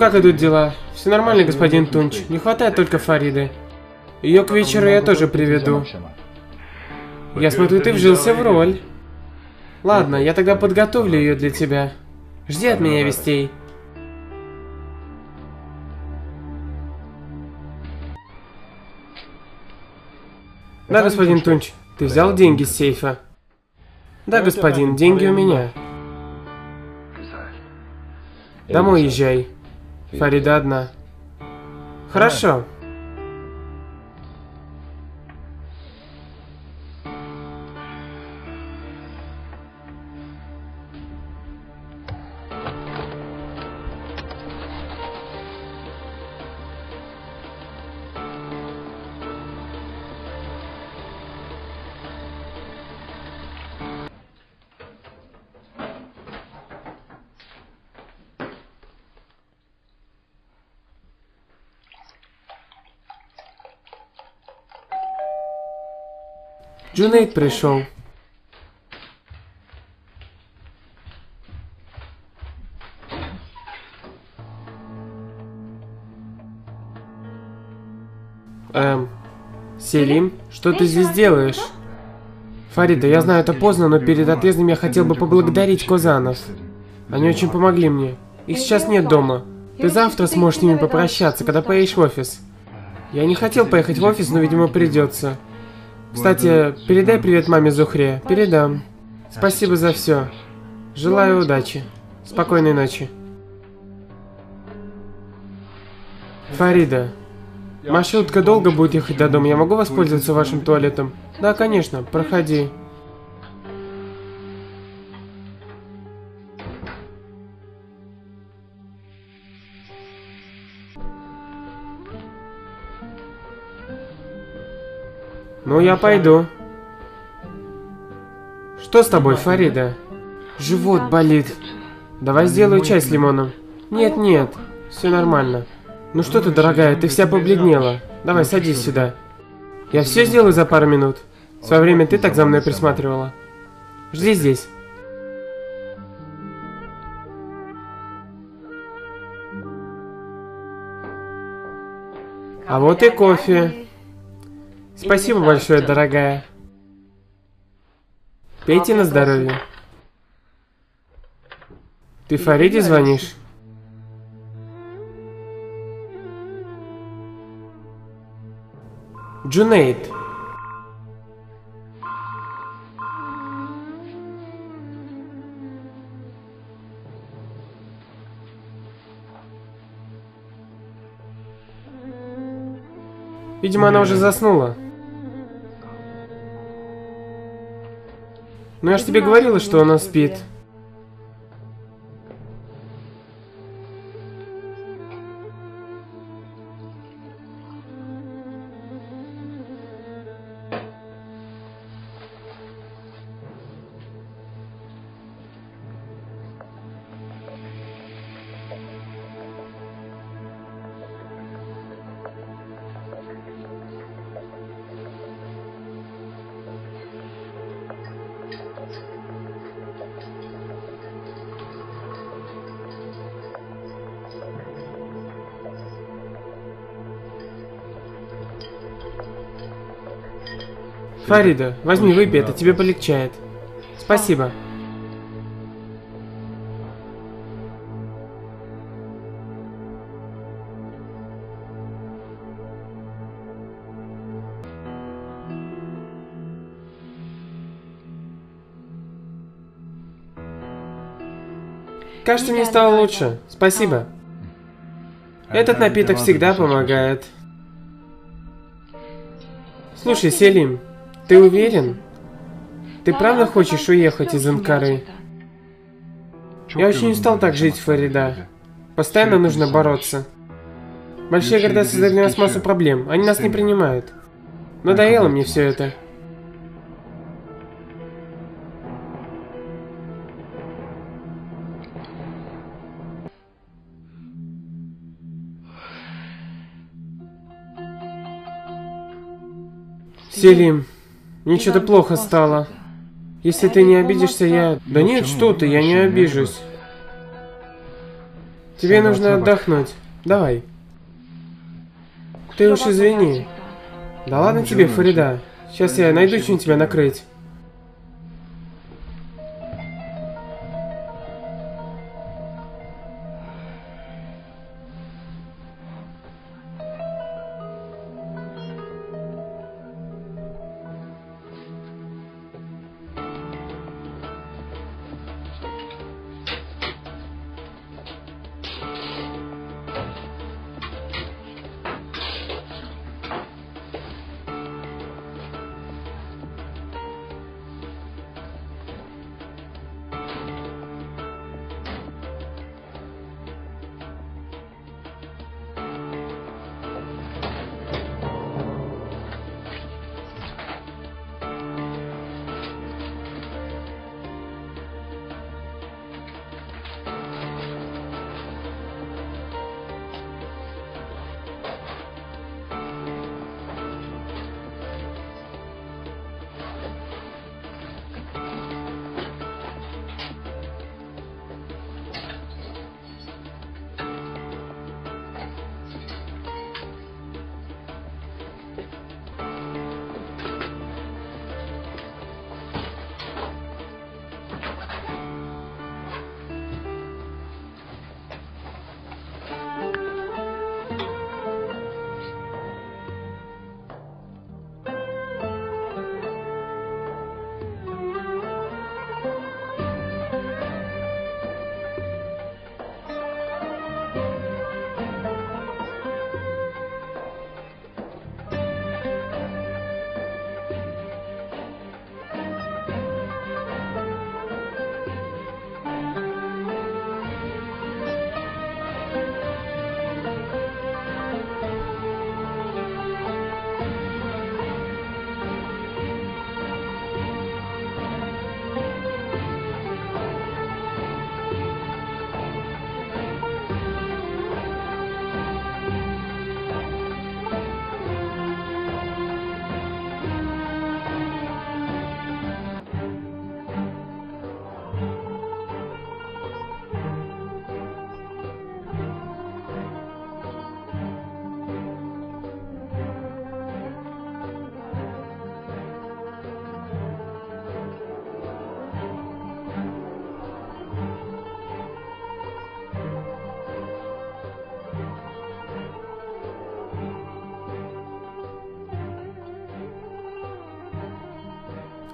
Как идут дела? Все нормально, господин Тунч. Не хватает только Фариды. Ее к вечеру я тоже приведу. Я смотрю, ты вжился в роль. Ладно, я тогда подготовлю ее для тебя. Жди от меня вестей. Да, господин Тунч, ты взял деньги с сейфа? Да, господин, деньги у меня. Домой езжай. Фарида одна. Хорошо. Джунейд пришел. Эм, Селим, что ты здесь делаешь? Фарида, я знаю, это поздно, но перед отъездом я хотел бы поблагодарить Козанов. Они очень помогли мне. Их сейчас нет дома. Ты завтра сможешь с ними попрощаться, когда поедешь в офис. Я не хотел поехать в офис, но, видимо, придется. Кстати, передай привет маме Зухре. Передам. Спасибо за все. Желаю удачи. Спокойной ночи. Фарида, маршрутка долго будет ехать до дома. Я могу воспользоваться вашим туалетом? Да, конечно. Проходи. Ну, я пойду. Что с тобой, Фарида? Живот болит. Давай сделаю чай с лимоном. Нет, нет, все нормально. Ну что ты, дорогая, ты вся побледнела. Давай, садись сюда. Я все сделаю за пару минут. В свое время ты так за мной присматривала. Жди здесь. А вот и кофе. Спасибо большое, дорогая. Пейте на здоровье. Ты Фариде звонишь? Джунейд. Видимо, она уже заснула. Ну я же тебе говорила, что она спит. Фарида, возьми, выпей, это тебе полегчает. Спасибо. Кажется, мне стало лучше. Спасибо. Этот напиток всегда помогает. Слушай, Селим, ты уверен? Ты правда хочешь уехать из Анкары? Я очень устал так жить, Фарида. Постоянно нужно бороться. Большие города создали для нас массу проблем. Они нас не принимают. Надоело мне все это. Селим, мне что-то плохо стало. Если ты не обидишься, я... Да нет, что ты, я не обижусь. Тебе нужно отдохнуть. Давай. Ты уж извини. Да ладно тебе, Фарида. Сейчас я найду чем тебя накрыть.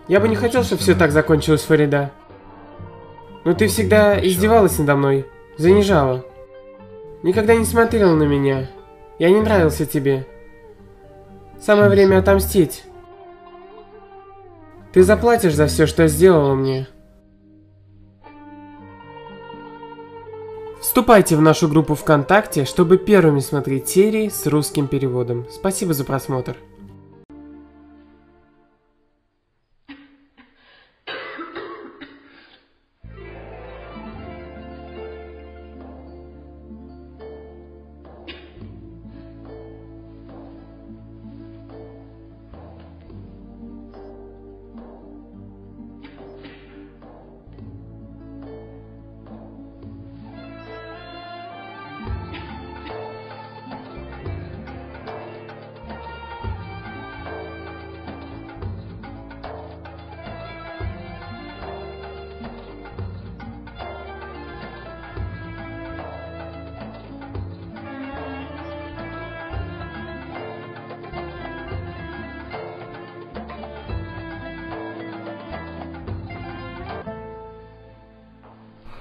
Я бы не хотел, чтобы все так закончилось, Фарида. Но ты всегда издевалась надо мной, занижала. Никогда не смотрела на меня. Я не нравился тебе. Самое время отомстить. Ты заплатишь за все, что сделала мне. Вступайте в нашу группу ВКонтакте, чтобы первыми смотреть серии с русским переводом. Спасибо за просмотр.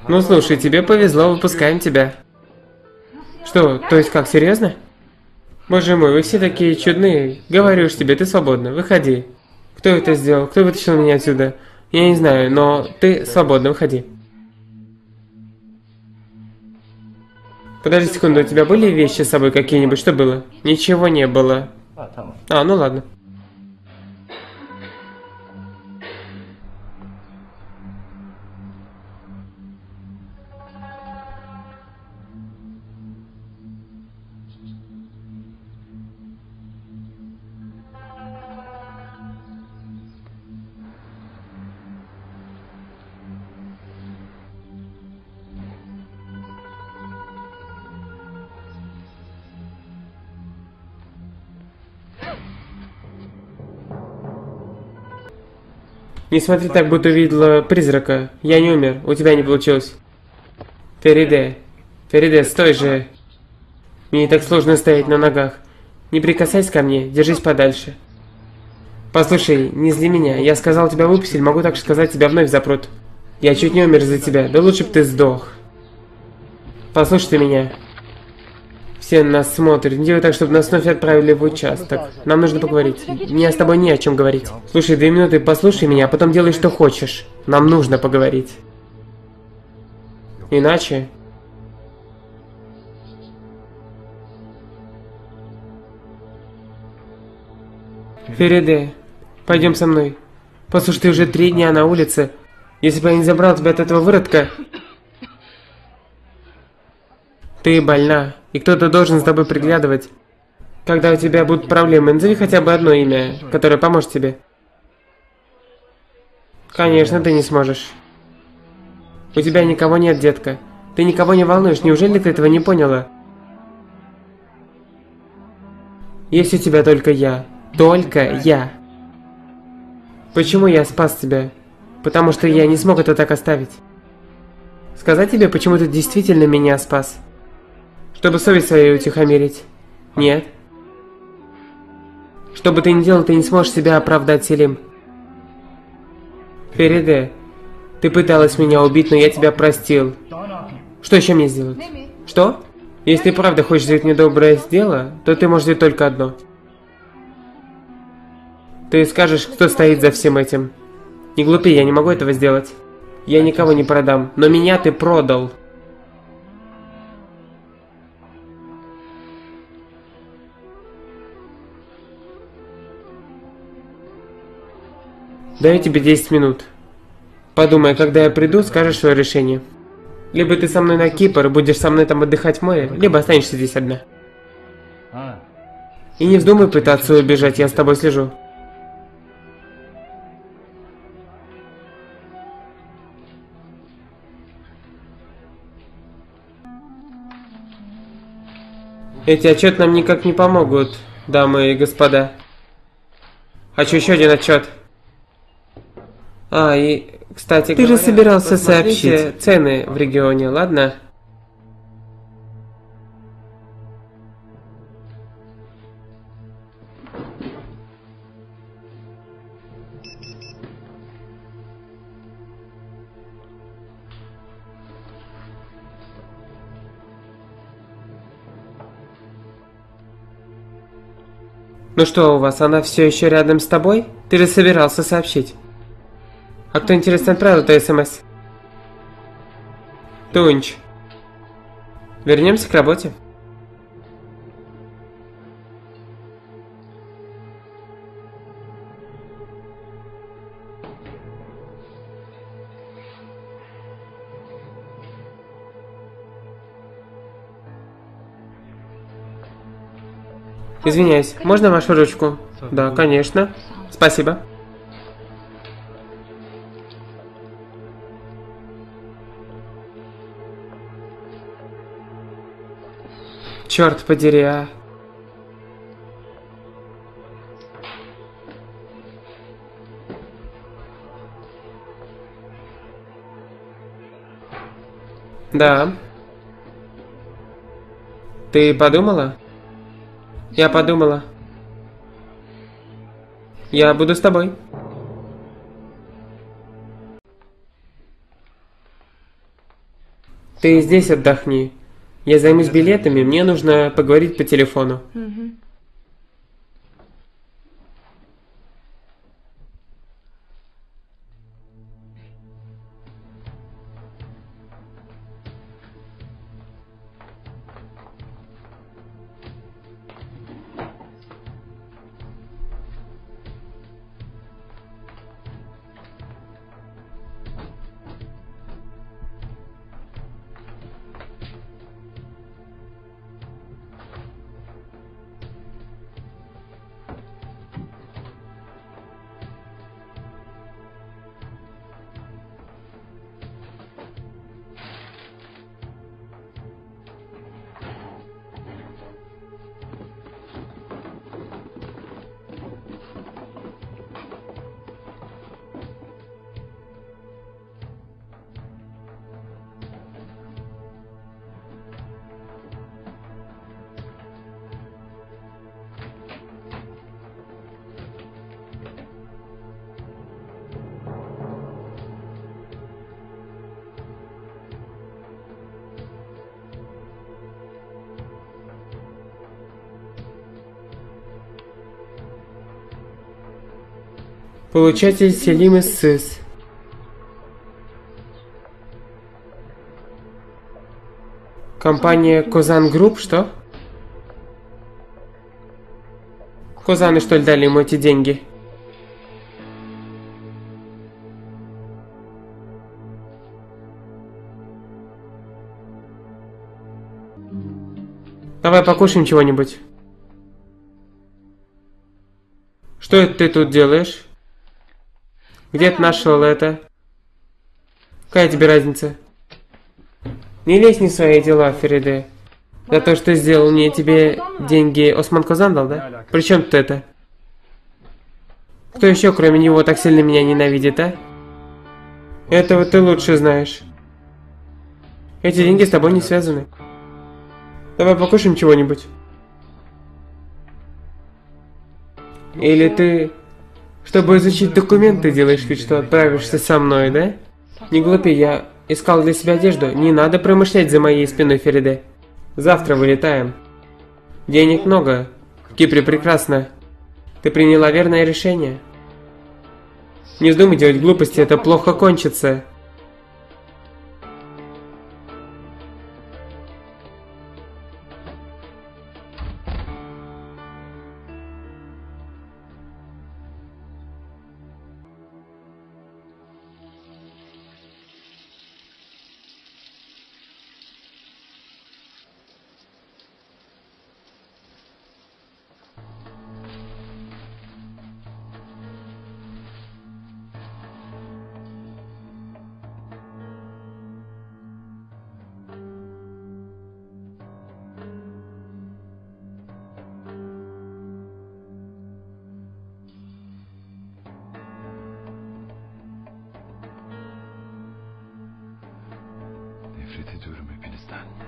Ну слушай, тебе повезло, выпускаем тебя. Что, то есть как, серьезно? Боже мой, вы все такие чудные. Говорю ж тебе, ты свободна, выходи. Кто это сделал? Кто вытащил меня отсюда? Я не знаю, но ты свободна, выходи. Подожди секунду, у тебя были вещи с собой какие-нибудь? Что было? Ничего не было. А, ну ладно. Не смотри так, будто увидела призрака. Я не умер, у тебя не получилось. Фериде. Фериде, стой же. Мне и так сложно стоять на ногах. Не прикасайся ко мне, держись подальше. Послушай, не зли меня. Я сказал тебя выпустить, могу так сказать, тебя вновь запрут. Я чуть не умер за тебя, да лучше бы ты сдох. Послушай ты меня. Все на нас смотрят. Делай так, чтобы нас вновь отправили в участок. Нам нужно поговорить. Мне с тобой не о чем говорить. Слушай, две минуты, послушай меня, а потом делай, что хочешь. Нам нужно поговорить. Иначе... Фериде, пойдем со мной. Послушай, ты уже три дня на улице. Если бы я не забрал тебя от этого выродка... Ты больна, и кто-то должен за тобой приглядывать. Когда у тебя будут проблемы, назови хотя бы одно имя, которое поможет тебе. Конечно, ты не сможешь. У тебя никого нет, детка. Ты никого не волнуешь, неужели ты этого не поняла? Есть у тебя только я. Только я. Почему я спас тебя? Потому что я не смог это так оставить. Сказать тебе, почему ты действительно меня спас? Чтобы совесть свою утихомирить? Нет. Что бы ты ни делал, ты не сможешь себя оправдать, Селим. Фериде, ты пыталась меня убить, но я тебя простил. Что еще мне сделать? Что? Если ты правда хочешь сделать мне доброе дело, то ты можешь сделать только одно. Ты скажешь, кто стоит за всем этим. Не глупи, я не могу этого сделать. Я никого не продам, но меня ты продал. Даю тебе 10 минут. Подумай, когда я приду, скажешь свое решение. Либо ты со мной на Кипр будешь со мной там отдыхать в море, либо останешься здесь одна. И не вздумай пытаться убежать, я с тобой слежу. Эти отчеты нам никак не помогут, дамы и господа. Хочу еще один отчет. А, и, кстати, ты говоря, же собирался сообщить цены в регионе, ладно? Ну что у вас, она все еще рядом с тобой? Ты же собирался сообщить. А кто, интересно, отправил это СМС? Тунч. Вернемся к работе. Извиняюсь, можно вашу ручку? Да, конечно. Спасибо. Черт подери, а. Да. Ты подумала? Я подумала. Я буду с тобой. Ты здесь отдохни. Я займусь билетами, мне нужно поговорить по телефону. Получатель Селим из СИС. Компания Козан Групп, что? Козаны, что ли, дали ему эти деньги? Давай покушаем чего-нибудь. Что это ты тут делаешь? Где ты нашел это? Какая тебе разница? Не лезь не в свои дела, Фериде. За то, что сделал мне тебе деньги Осман Козан дал, да? При чем тут это? Кто еще, кроме него, так сильно меня ненавидит, а? Этого ты лучше знаешь. Эти деньги с тобой не связаны. Давай покушаем чего-нибудь. Или ты, чтобы изучить документы, делаешь вид, что отправишься со мной, да? Не глупи, я искал для себя одежду. Не надо промышлять за моей спиной, Фериде. Завтра вылетаем. Денег много. В Кипре прекрасно. Ты приняла верное решение. Не вздумай делать глупости, это плохо кончится. Nefret ediyorum hepinizden.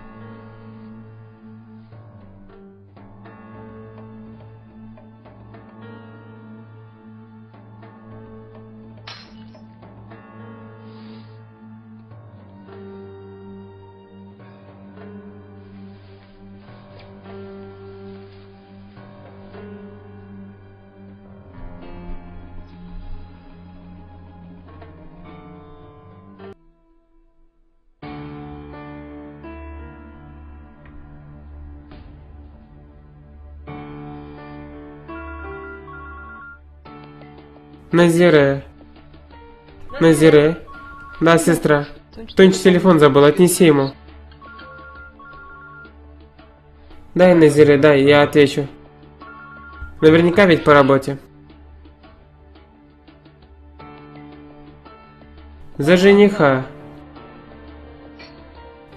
Назире. Назире. Да, сестра. Тонч телефон забыл, отнеси ему. Дай, Назире, дай, я отвечу. Наверняка ведь по работе. За жениха.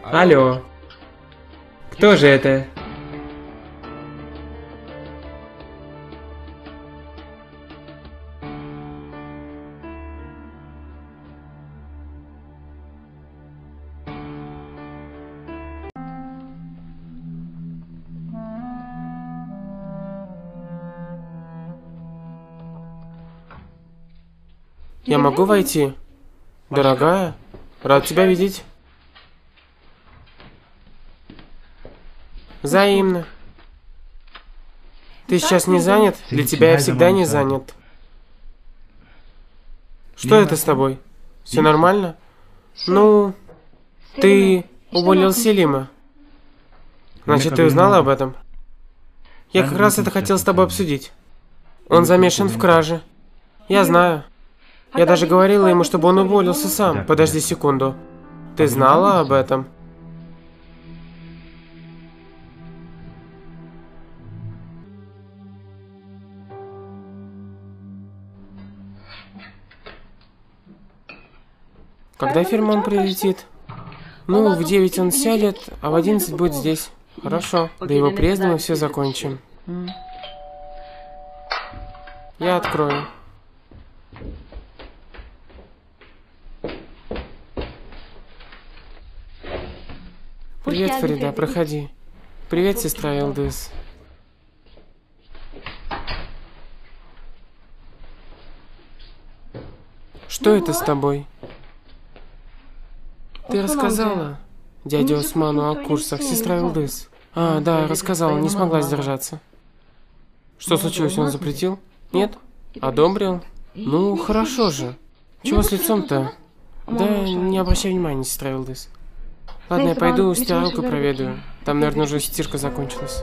Алло. Кто же это? Я могу войти? Дорогая, рад тебя видеть. Взаимно. Ты сейчас не занят? Для тебя я всегда не занят. Что это с тобой? Все нормально? Ну, ты уволил Селима. Значит, ты узнала об этом? Я как раз это хотел с тобой обсудить. Он замешан в краже. Я знаю. Я даже говорила ему, чтобы он уволился сам. Подожди секунду. Ты знала об этом? Когда Фермон прилетит? Ну, в 9 он сядет, а в 11 будет здесь. Хорошо. До его приезда мы все закончим. Я открою. Привет, Фарида, проходи. Привет, сестра Элдыс. Что это с тобой? Ты рассказала дяде Осману о курсах, сестра Элдыс. А, да, рассказала, не смогла сдержаться. Что случилось, он запретил? Нет? Одобрил? Ну, хорошо же. Чего с лицом-то? Да, не обращай внимания, сестра Илдес. Ладно, я пойду стиралку проведу. Там, наверное, уже стирка закончилась.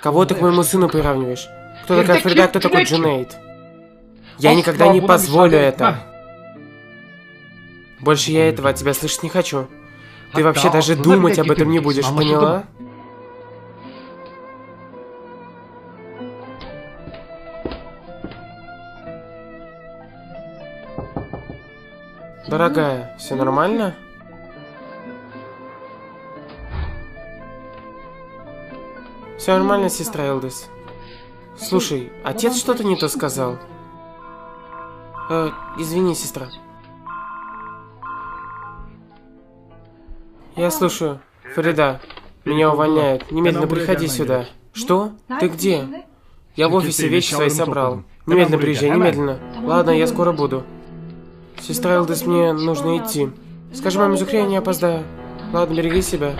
Кого ты к моему сыну приравниваешь? Кто такая Фрида, кто такой Джунейд? Я никогда не позволю это. Больше я этого от тебя слышать не хочу. Ты вообще даже думать об этом не будешь, поняла? Дорогая, все нормально? Все нормально, сестра Элдис. Слушай, отец что-то не то сказал. Э, извини, сестра. Я слушаю. Фарида, меня увольняют. Немедленно приходи сюда. Что? Ты где? Я в офисе вещи свои собрал. Немедленно приезжай, немедленно. Ладно, я скоро буду. Сестра Элдис, мне нужно идти. Скажи маме Зухре, я не опоздаю. Ладно, береги себя.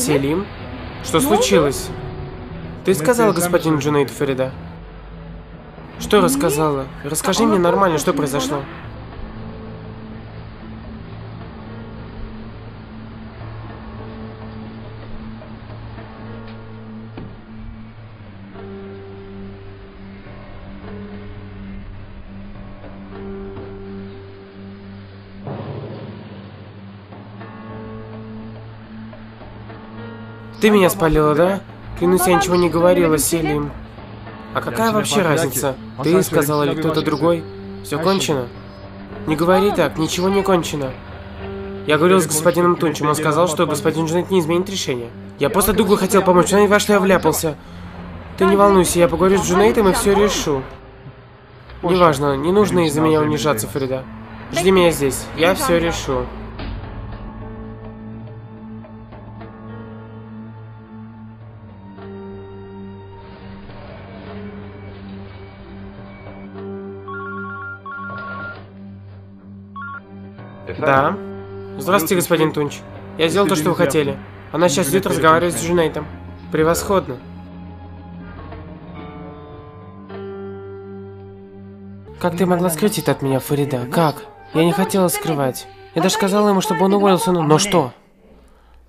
Селим? Что случилось? Ты сказала господин Джунейд Фарида? Что рассказала? Расскажи мне нормально, что произошло. Ты меня спалила, да? Клянусь, я ничего не говорила, Селим. А какая вообще разница? Ты сказала или кто-то другой? Все кончено? Не говори так, ничего не кончено. Я говорил с господином Тунчем, он сказал, что господин Джанет не изменит решение. Я просто Дуглу хотел помочь, но не во что я вляпался. Ты не волнуйся, я поговорю с Джунейтом и все решу. Неважно, не нужно из-за меня унижаться, Фрида. Жди меня здесь, я все решу. Да. Здравствуйте, господин Тунч. Я сделал то, что вы хотели. Она сейчас идет разговаривать с Джунейтом. Превосходно. Как ты могла скрыть это от меня, Фарида? Как? Я не хотела скрывать. Я даже сказала ему, чтобы он уволился, но... Но что?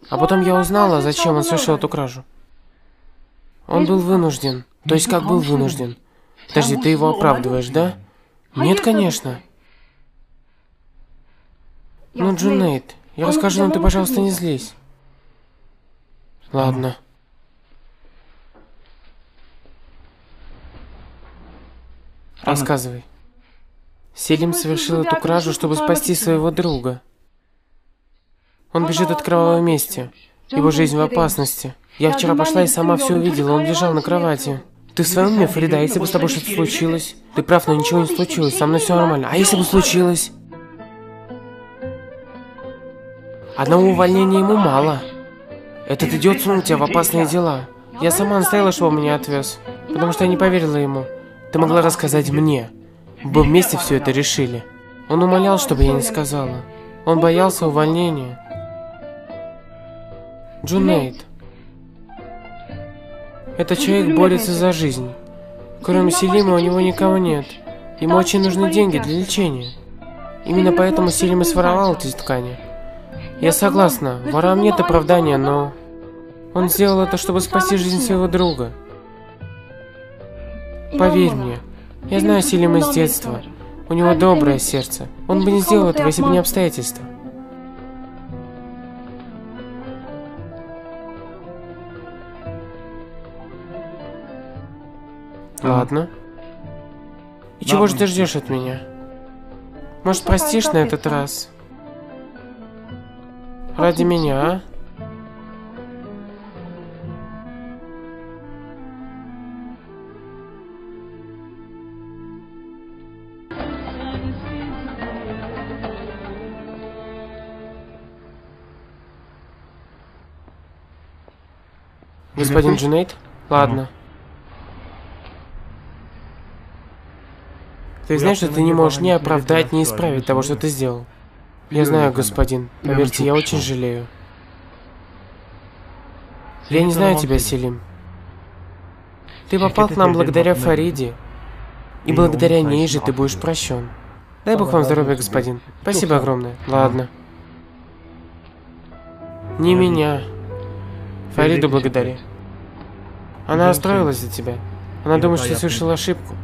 А потом я узнала, зачем он совершил эту кражу. Он был вынужден. То есть как был вынужден? Подожди, ты его оправдываешь, да? Нет, конечно. Ну, Джунейд, я расскажу, но ты, пожалуйста, не злись. Ладно. Рассказывай. Селим совершил эту кражу, чтобы спасти своего друга. Он бежит от кровавого мести. Его жизнь в опасности. Я вчера пошла и сама все увидела, он лежал на кровати. Ты в своем уме, Фарида, если бы с тобой что-то случилось? Ты прав, но ничего не случилось, со мной все нормально. А если бы случилось? Одного увольнения ему мало. Этот идиот сунул тебя в опасные дела. Я сама настояла, чтобы меня отвез. Потому что я не поверила ему. Ты могла рассказать мне. Бы вместе все это решили. Он умолял, чтобы я не сказала. Он боялся увольнения. Джунейд. Этот человек борется за жизнь. Кроме Селима у него никого нет. Ему очень нужны деньги для лечения. Именно поэтому Селим и своровал эти ткани. Я согласна, ворам нет оправдания, но... Он сделал это, чтобы спасти жизнь своего друга. Поверь мне, я знаю Селима с детства. У него доброе сердце. Он бы не сделал этого, если бы не обстоятельства. Ладно. И чего же ты ждешь от меня? Может, простишь на этот раз? Ради меня? А? Господин Джинейд? Ладно. Ты знаешь, что ты не можешь ни оправдать, ни исправить того, что ты сделал. Я знаю, господин. Поверьте, я очень жалею. Я не знаю тебя, Селим. Ты попал к нам благодаря Фариде. И благодаря ней же ты будешь прощен. Дай бог вам здоровья, господин. Спасибо огромное. Ладно. Не меня. Фариду благодари. Она расстроилась за тебя. Она думает, что совершила ошибку.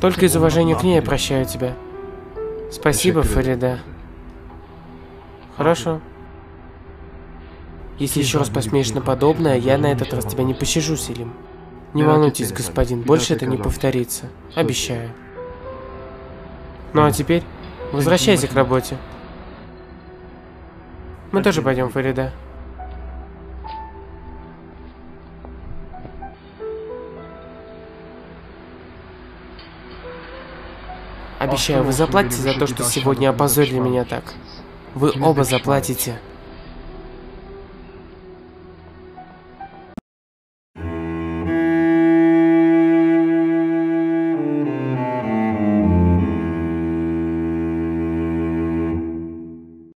Только из уважения к ней я прощаю тебя. Спасибо, Фарида. Хорошо. Если еще раз посмеешь на подобное, я на этот раз тебя не пощажу, Селим. Не волнуйтесь, господин, больше это не повторится. Обещаю. Ну а теперь, возвращайся к работе. Мы тоже пойдем, Фарида. Обещаю, вы заплатите за то, что сегодня опозорили меня так. Вы оба заплатите.